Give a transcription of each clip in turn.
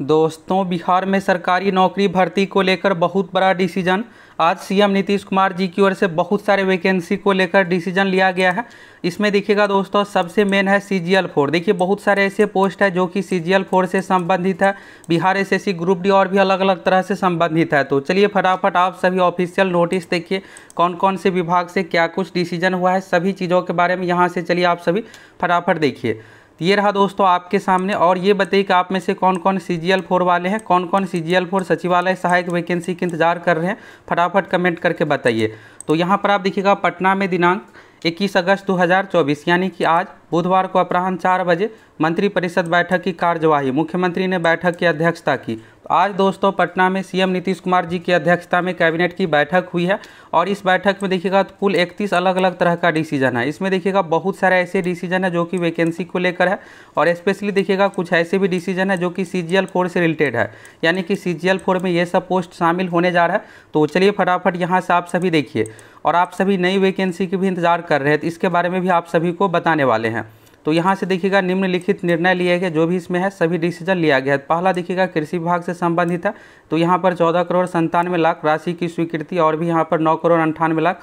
दोस्तों, बिहार में सरकारी नौकरी भर्ती को लेकर बहुत बड़ा डिसीज़न आज सीएम नीतीश कुमार जी की ओर से बहुत सारे वैकेंसी को लेकर डिसीज़न लिया गया है। इसमें देखिएगा दोस्तों, सबसे मेन है सी जी एल फोर देखिए, बहुत सारे ऐसे पोस्ट है जो कि सी जी एल फोर से संबंधित है। Bihar S S C group D और भी अलग अलग तरह से संबंधित है। तो चलिए फटाफट आप सभी ऑफिशियल नोटिस देखिए कौन कौन से विभाग से क्या कुछ डिसीज़न हुआ है। सभी चीज़ों के बारे में यहाँ से चलिए आप सभी फटाफट देखिए। तो ये रहा दोस्तों आपके सामने और ये बताइए कि आप में से कौन कौन सी जी एल फोर वाले हैं कौन कौन सी जी एल फोर सचिवालय सहायक वैकेंसी के इंतज़ार कर रहे हैं, फटाफट कमेंट करके बताइए। तो यहाँ पर आप देखिएगा पटना में दिनांक 21 अगस्त 2024 यानी कि आज बुधवार को अपराह्न चार बजे मंत्रिपरिषद बैठक की कार्यवाही, मुख्यमंत्री ने बैठक की अध्यक्षता की। आज दोस्तों पटना में सीएम नीतीश कुमार जी की अध्यक्षता में कैबिनेट की बैठक हुई है और इस बैठक में देखिएगा तो कुल 31 अलग अलग तरह का डिसीज़न है। इसमें देखिएगा बहुत सारे ऐसे डिसीज़न है जो कि वैकेंसी को लेकर है और स्पेशली देखिएगा कुछ ऐसे भी डिसीज़न है जो कि सी जी से रिलेटेड है। यानी कि सी जी में ये सब पोस्ट शामिल होने जा रहा है। तो चलिए फटाफट यहाँ से आप सभी देखिए और आप सभी नई वैकेंसी की भी इंतज़ार कर रहे हैं। तो इसके बारे में भी आप सभी को बताने वाले हैं। तो यहाँ से देखिएगा, निम्नलिखित निर्णय लिए गए, जो भी इसमें है, सभी डिसीज़न लिया गया है। पहला देखिएगा, कृषि विभाग से संबंधित है। तो यहाँ पर चौदह करोड़ संतानवे लाख राशि की स्वीकृति और भी यहाँ पर नौ करोड़ अंठानवे लाख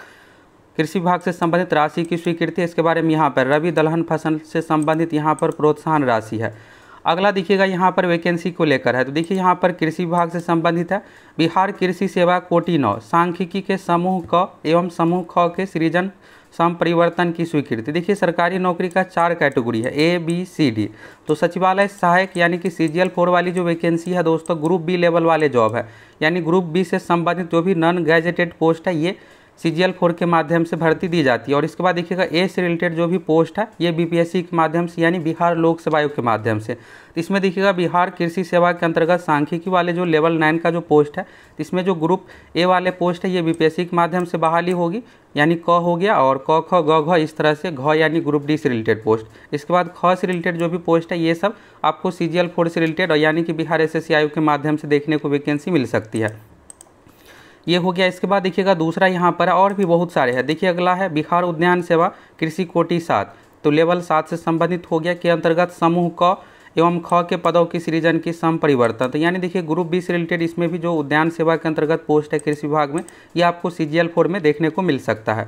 कृषि विभाग से संबंधित राशि की स्वीकृति इसके बारे में यहाँ पर रवि दलहन फ़सल से संबंधित यहाँ पर प्रोत्साहन राशि है। अगला देखिएगा, यहाँ पर वैकेंसी को लेकर है। तो देखिए, यहाँ पर कृषि विभाग से संबंधित है, बिहार कृषि सेवा कोटि नौ, सांख्यिकी के समूह क एवं समूह ख के सृजन सम परिवर्तन की स्वीकृति। देखिए, सरकारी नौकरी का चार कैटेगरी है ए बी सी डी तो सचिवालय सहायक, यानी कि सी जी एल फोर वाली जो वैकेंसी है दोस्तों, ग्रुप बी लेवल वाले जॉब है। यानी ग्रुप बी से संबंधित जो भी नॉन गैजेटेड पोस्ट है, ये सी जी एल फोर के माध्यम से भर्ती दी जाती है। और इसके बाद देखिएगा ए से रिलेटेड जो भी पोस्ट है, ये बी पी एस सी के माध्यम से, यानी बिहार लोक सेवा आयोग के माध्यम से। तो इसमें देखिएगा, बिहार कृषि सेवा के अंतर्गत सांख्यिकी वाले जो लेवल नाइन का जो पोस्ट है इसमें जो ग्रुप ए वाले पोस्ट है, ये बी पी एस सी के माध्यम से बहाली होगी, यानी क हो गया और क, ख, ग, घ, इस तरह से घ यानी ग्रुप डी से रिलेटेड पोस्ट। इसके बाद ख से रिलेटेड जो भी पोस्ट है, ये सब आपको सी जी एल फोर से रिलेटेड और यानी कि बिहार एस एस सी आयोग के माध्यम से देखने को वैकेंसी मिल सकती है। ये हो गया। इसके बाद देखिएगा, दूसरा यहाँ पर और भी बहुत सारे हैं। देखिए, अगला है बिहार उद्यान सेवा कृषि कोटि सात। तो लेवल सात से संबंधित हो गया के अंतर्गत समूह क एवं ख के पदों की सृजन की सम परिवर्तन तो यानी देखिए, ग्रुप बी से रिलेटेड इसमें भी जो उद्यान सेवा के अंतर्गत पोस्ट है कृषि विभाग में, ये आपको सी जी फोर में देखने को मिल सकता है।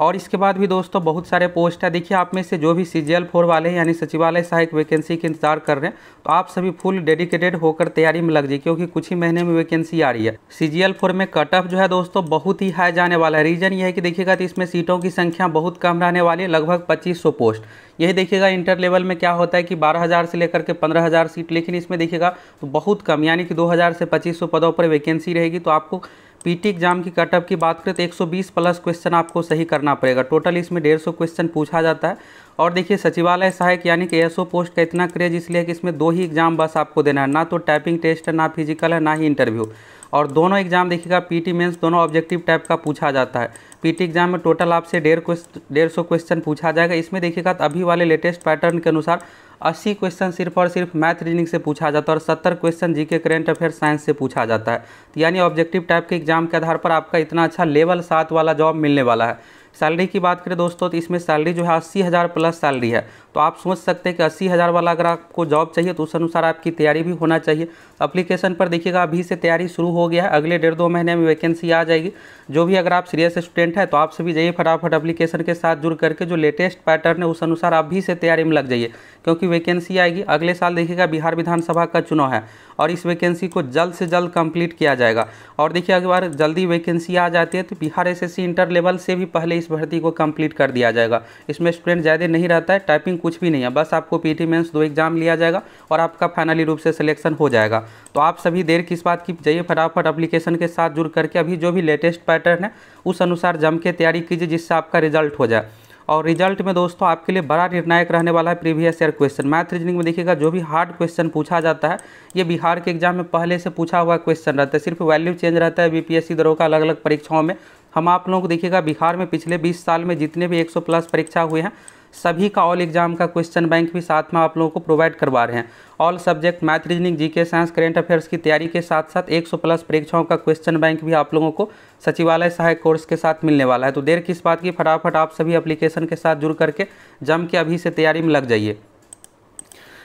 और इसके बाद भी दोस्तों बहुत सारे पोस्ट है। देखिए, आप में से जो भी सी जी एल फोर वाले हैं, यानी सचिवालय सहायक वैकेंसी के इंतज़ार कर रहे हैं तो आप सभी फुल डेडिकेटेड होकर तैयारी में लग जाइए, क्योंकि कुछ ही महीने में वैकेंसी आ रही है। सी जी एल फोर में कट ऑफ़ जो है दोस्तों, बहुत ही हाई जाने वाला है। रीजन ये है कि देखिएगा तो इसमें सीटों की संख्या बहुत कम रहने वाली है, लगभग पच्चीस पोस्ट यही देखिएगा इंटर लेवल में क्या होता है कि बारह हज़ार से लेकर के पंद्रह हज़ार सीट लेकिन इसमें देखिएगा तो बहुत कम, यानी कि दो हज़ार से पच्चीस पदों पर वैकेंसी रहेगी तो आपको पीटी एग्ज़ाम की कटअप की बात करें तो 120 प्लस क्वेश्चन आपको सही करना पड़ेगा। टोटल इसमें 150 क्वेश्चन पूछा जाता है। और देखिए, सचिवालय सहायक यानी कि एसओ पोस्ट का इतना क्रेज इसलिए कि इसमें दो ही एग्ज़ाम बस आपको देना है। ना तो टाइपिंग टेस्ट है ना फ़िज़िकल है, ना ही इंटरव्यू और दोनों एग्ज़ाम देखिएगा पीटी मेंस दोनों ऑब्जेक्टिव टाइप का पूछा जाता है। पीटी एग्ज़ाम में टोटल आपसे डेढ़ क्वेश्चन डेढ़ सौ क्वेश्चन पूछा जाएगा। इसमें देखिएगा तो अभी वाले लेटेस्ट पैटर्न के अनुसार अस्सी क्वेश्चन सिर्फ़ और सिर्फ़ मैथ रीजनिंग से पूछा जाता है और सत्तर question GK current affair science से पूछा जाता है। यानी ऑब्जेक्टिव टाइप के एग्ज़ाम के आधार पर आपका इतना अच्छा लेवल सात वाला जॉब मिलने वाला है। सैलरी की बात करें दोस्तों तो इसमें सैलरी जो है अस्सी हज़ार प्लस सैलरी है। तो आप सोच सकते हैं कि अस्सी हज़ार वाला अगर आपको जॉब चाहिए तो उस अनुसार आपकी तैयारी भी होना चाहिए। अप्लीकेशन पर देखिएगा, अभी से तैयारी शुरू हो गया है। अगले डेढ़ दो महीने में वैकेंसी आ जाएगी। जो भी अगर आप सीरियस स्टूडेंट हैं तो आप सभी जाइए फटाफट अप्लीकेशन के साथ जुड़ करके, जो लेटेस्ट पैटर्न है, उस अनुसार आप भी से तैयारी में लग जाइए, क्योंकि वैकेंसी आएगी। अगले साल देखिएगा, बिहार विधानसभा का चुनाव है और इस वैकेंसी को जल्द से जल्द कंप्लीट किया जाएगा। और देखिए, अगर जल्दी वैकेंसी आ जाती है तो बिहार एसएससी इंटर लेवल से भी पहले इस भर्ती को कंप्लीट कर दिया जाएगा। इसमें स्टूडेंट ज़्यादा नहीं रहता है, टाइपिंग कुछ भी नहीं है। बस आपको पी टी दो एग्ज़ाम लिया जाएगा और आपका फाइनली रूप से सिलेक्शन हो जाएगा। तो आप सभी देर किस बात की, जाइए फटाफट अप्लीकेशन के साथ जुड़ करके अभी जो भी लेटेस्ट पैटर्न है, उस अनुसार जम के तैयारी कीजिए जिससे आपका रिज़ल्ट हो जाए। और रिज़ल्ट में दोस्तों आपके लिए बड़ा निर्णायक रहने वाला है previous year question math reasoning में देखिएगा, जो भी हार्ड क्वेश्चन पूछा जाता है, ये बिहार के एग्ज़ाम में पहले से पूछा हुआ क्वेश्चन रहता है। सिर्फ़ वैल्यू चेंज रहता है बीपीएससी दरों का अलग अलग परीक्षाओं में। हम आप लोगों को देखिएगा, बिहार में पिछले 20 साल में जितने भी 100 प्लस परीक्षा हुए हैं, सभी का ऑल एग्ज़ाम का क्वेश्चन बैंक भी साथ में आप लोगों को प्रोवाइड करवा रहे हैं। All subject math reasoning GK science current affairs की तैयारी के साथ साथ 100 प्लस परीक्षाओं का क्वेश्चन बैंक भी आप लोगों को सचिवालय सहायक कोर्स के साथ मिलने वाला है। तो देर किस बात की, फटाफट आप सभी एप्लीकेशन के साथ जुड़ करके जम के अभी से तैयारी में लग जाइए।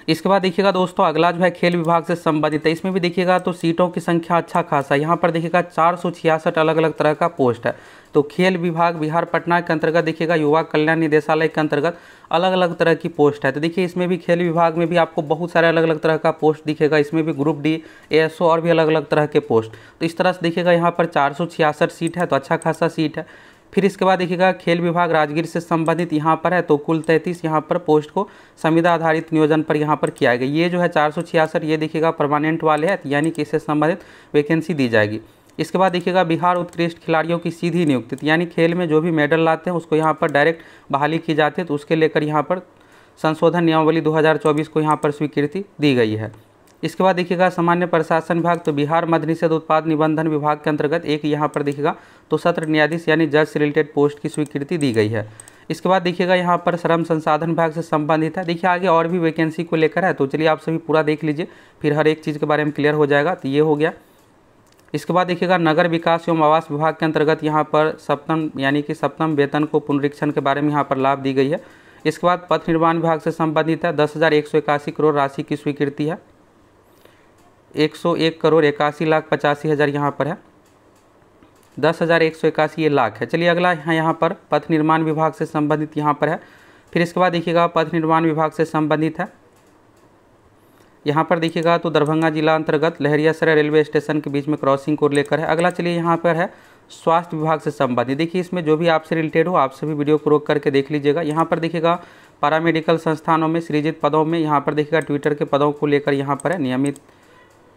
इसके बाद देखिएगा दोस्तों, अगला जो है खेल विभाग से संबंधित है। इसमें भी देखिएगा तो सीटों की संख्या अच्छा खासा यहाँ पर देखिएगा चार अलग अलग तरह का पोस्ट है। तो खेल विभाग बिहार पटना के अंतर्गत देखिएगा युवा कल्याण निदेशालय के अंतर्गत अलग अलग तरह की पोस्ट है। तो देखिए, इसमें भी खेल विभाग में भी आपको बहुत सारे अलग अलग तरह का पोस्ट दिखेगा। इसमें भी ग्रुप डी, ए और भी अलग अलग तरह के पोस्ट। तो इस तरह से देखिएगा यहाँ पर चार सौ छियासठ सीट है तो अच्छा खासा सीट है। फिर इसके बाद देखिएगा, खेल विभाग राजगीर से संबंधित यहाँ पर है तो कुल तैंतीस यहाँ पर पोस्ट को संविदा आधारित नियोजन पर यहाँ पर किया गया। ये जो है चार ये देखिएगा परमानेंट वाले हैं यानी कि इससे संबंधित वैकेंसी दी जाएगी। इसके बाद देखिएगा, बिहार उत्कृष्ट खिलाड़ियों की सीधी नियुक्ति यानी खेल में जो भी मेडल लाते हैं, उसको यहाँ पर डायरेक्ट बहाली की जाती है तो उसके लेकर यहाँ पर संशोधन नियमावली 2024 को यहाँ पर स्वीकृति दी गई है। इसके बाद देखिएगा, सामान्य प्रशासन विभाग तो बिहार मध्य निषेध उत्पाद निबंधन विभाग के अंतर्गत एक यहाँ पर देखिएगा तो सत्र न्यायाधीश यानी जज से रिलेटेड पोस्ट की स्वीकृति दी गई है। इसके बाद देखिएगा, यहाँ पर श्रम संसाधन विभाग से संबंधित है। देखिए, आगे और भी वैकेंसी को लेकर है तो चलिए आप सभी पूरा देख लीजिए, फिर हर एक चीज़ के बारे में क्लियर हो जाएगा तो ये हो गया। इसके बाद देखिएगा, नगर विकास एवं आवास विभाग के अंतर्गत यहाँ पर सप्तम, यानी कि सप्तम वेतन को पुनरीक्षण के बारे में यहाँ पर लाभ दी गई है। इसके बाद पथ निर्माण विभाग से संबंधित है, दस करोड़ राशि की स्वीकृति है। एक सौ एक करोड़ इक्यासी लाख पचासी हज़ार यहाँ पर है। दस हज़ार एक सौ इक्यासी ये लाख है। चलिए अगला यहाँ यहाँ पर, पथ निर्माण विभाग से संबंधित यहाँ पर है। फिर इसके बाद देखिएगा, पथ निर्माण विभाग से संबंधित है। यहाँ पर देखिएगा तो दरभंगा जिला अंतर्गत लहरियासराय रेलवे स्टेशन के बीच में क्रॉसिंग को लेकर है। अगला चलिए यहाँ पर है, स्वास्थ्य विभाग से संबंधित। देखिए, इसमें जो भी आपसे रिलेटेड हो, आप सभी वीडियो को रोक करके देख लीजिएगा। यहाँ पर देखिएगा, पारामेडिकल संस्थानों में, सृजित पदों में, यहाँ पर देखिएगा, ट्विटर के पदों को लेकर यहाँ पर है, नियमित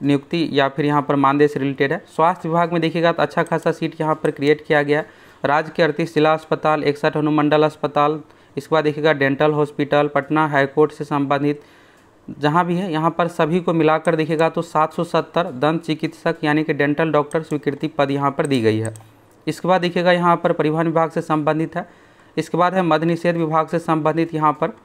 नियुक्ति या फिर यहाँ पर मानदेय से रिलेटेड है। स्वास्थ्य विभाग में देखिएगा तो अच्छा खासा सीट यहाँ पर क्रिएट किया गया। राज्य के अड़तीस जिला अस्पताल, इकसठ अनुमंडल अस्पताल, इसके बाद देखिएगा डेंटल हॉस्पिटल पटना हाईकोर्ट से संबंधित जहाँ भी है, यहाँ पर सभी को मिलाकर देखिएगा तो 770 दंत चिकित्सक यानी कि डेंटल डॉक्टर स्वीकृति पद यहाँ पर दी गई है। इसके बाद देखिएगा यहाँ पर परिवहन विभाग से संबंधित है। इसके बाद है मद निषेध विभाग से संबंधित यहाँ पर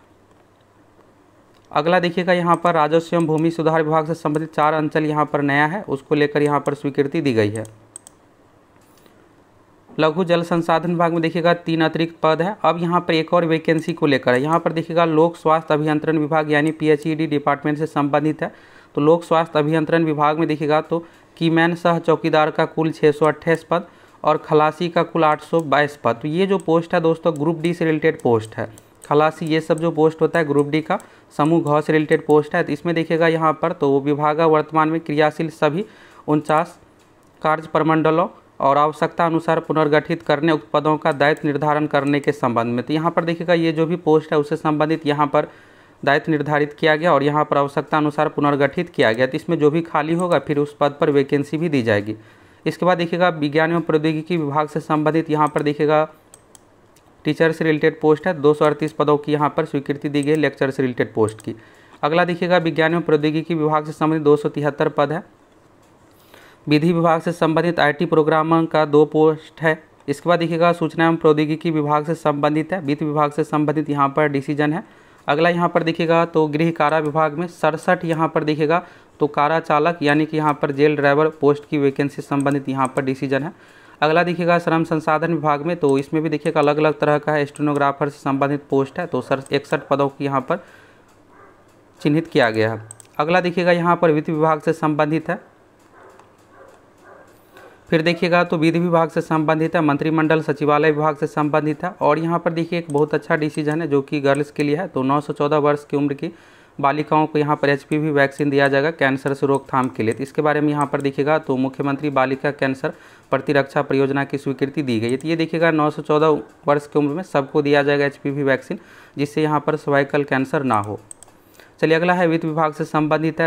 अगला देखिएगा, यहाँ पर राजस्व एवं भूमि सुधार विभाग से संबंधित चार अंचल यहाँ पर नया है, उसको लेकर यहाँ पर स्वीकृति दी गई है। लघु जल संसाधन विभाग में देखिएगा, तीन अतिरिक्त पद है। अब यहाँ पर एक और वैकेंसी को लेकर है। यहाँ पर देखिएगा, लोक स्वास्थ्य अभियंत्रण विभाग यानी पीएचईडी डिपार्टमेंट से संबंधित है। तो लोक स्वास्थ्य अभियंत्रण विभाग में देखिएगा तो कीमैन सह चौकीदार का कुल छः सौ अट्ठाईस पद और खलासी का कुल आठ सौ बाईस पद। तो ये जो पोस्ट है दोस्तों ग्रुप डी से रिलेटेड पोस्ट है। खलासी, ये सब जो पोस्ट होता है ग्रुप डी का, समूह घ से रिलेटेड पोस्ट है तो इसमें देखिएगा यहाँ पर तो विभाग वर्तमान में क्रियाशील सभी उनचास कार्य प्रमंडलों और आवश्यकता अनुसार पुनर्गठित करने उक्त पदों का दायित्व निर्धारण करने के संबंध में। तो यहाँ पर देखिएगा, ये जो भी पोस्ट है, उससे संबंधित यहाँ पर दायित्व निर्धारित किया गया और यहाँ पर आवश्यकता अनुसार पुनर्गठित किया गया। तो इसमें जो भी खाली होगा, फिर उस पद पर वैकेंसी भी दी जाएगी। इसके बाद देखिएगा, विज्ञान एवं प्रौद्योगिकी विभाग से संबंधित यहाँ पर देखिएगा टीचर से रिलेटेड पोस्ट है। दो सौ अड़तीस पदों की यहाँ पर स्वीकृति दी गई लेक्चर से रिलेटेड पोस्ट की। अगला देखिएगा, विज्ञान एवं प्रौद्योगिकी विभाग से संबंधित दो सौ तिहत्तर पद है। विधि विभाग से संबंधित आईटी प्रोग्राम का दो पोस्ट है। इसके बाद देखिएगा, सूचना एवं प्रौद्योगिकी विभाग से संबंधित है। वित्त विभाग से संबंधित यहाँ पर डिसीज़न है। अगला यहाँ पर देखिएगा तो गृह कारा विभाग में सड़सठ यहाँ पर देखिएगा तो कारा चालक यानी कि यहाँ पर जेल ड्राइवर पोस्ट की वैकेंसी संबंधित यहाँ पर डिसीज़न है। अगला देखिएगा श्रम संसाधन विभाग में तो इसमें भी देखिएगा अलग अलग तरह का है स्टेनोग्राफर से संबंधित पोस्ट है तो सर इकसठ पदों की यहाँ पर चिन्हित किया गया है। अगला देखिएगा यहाँ पर वित्त विभाग से संबंधित है। फिर देखिएगा तो विधि विभाग से संबंधित है, मंत्रिमंडल सचिवालय विभाग से संबंधित है, और यहाँ पर देखिए एक बहुत अच्छा डिसीज़न है जो कि गर्ल्स के लिए है तो 914 वर्ष की उम्र की बालिकाओं को यहाँ पर एचपीवी वैक्सीन दिया जाएगा कैंसर से रोकथाम के लिए। तो इसके बारे में यहाँ पर देखिएगा तो मुख्यमंत्री बालिका कैंसर प्रतिरक्षा परियोजना की स्वीकृति दी गई है। तो ये देखिएगा 914 वर्ष की उम्र में सबको दिया जाएगा एचपीवी वैक्सीन जिससे यहाँ पर सर्वाइकल कैंसर ना हो। चलिए, अगला है वित्त विभाग से संबंधित है।